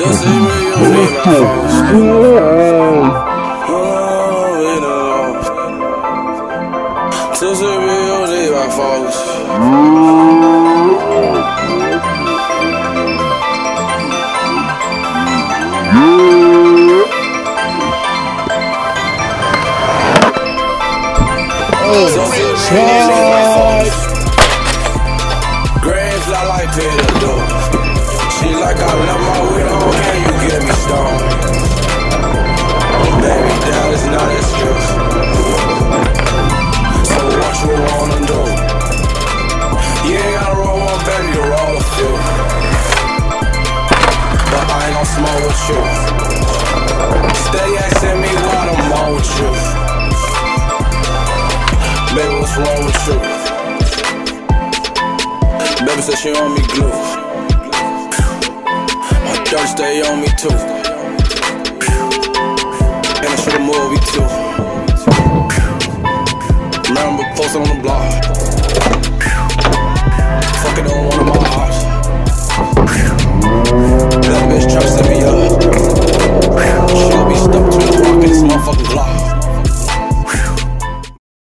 Just see me, you need Me, you need my folks. Oh, Just smoke with you. Stay asking me what I'm on with you. Baby, what's wrong with you? Baby said she on me glue. My dirt stay on me too. And I shoot a movie too. Remember posting on the block. block.